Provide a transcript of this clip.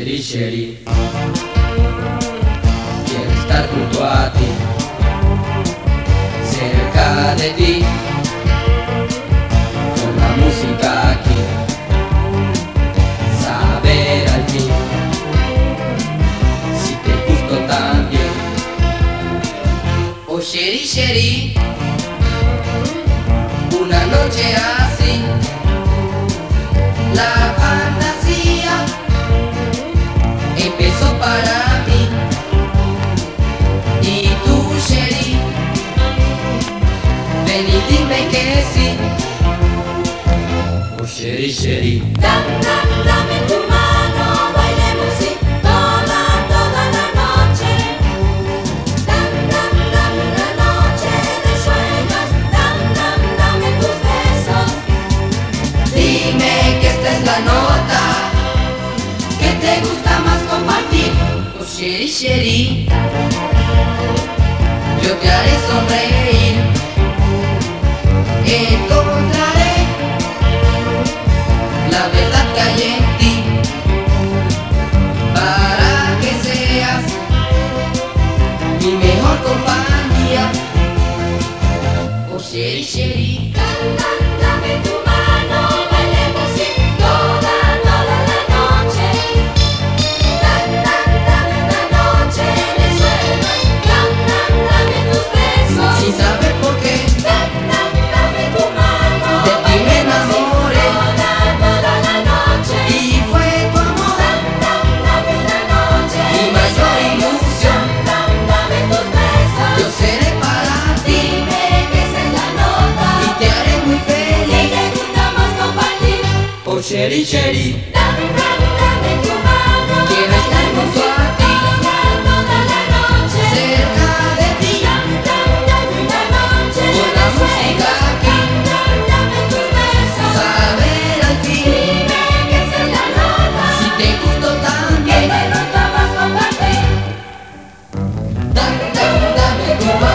Sherry Sherry Quiero estar junto a ti Cerca de ti Con la música aquí Saber al fin Si te gusto también. Oh Sherry Sherry Una noche así La fantasía Sherry Sherry Dam, dam, dame tu mano, bailemos sí, toda, toda la noche. Dam, dam, dame una noche de sueños, dam, dam, dame tus besos. dime que esta es la nota que te gusta más compartir. Oh Sherry Sherry yo te haré sonreír oh Sherry Chéri, chéri. Dame dame tu mano. Estar ti. Toda la noche. Cerca de ti. Dame, dame, dame una noche. Aquí. Dame tus besos. Saber al fin. Que es la nota. Si te gusto también. Que te compartir. Dame, dame, dame tu mano.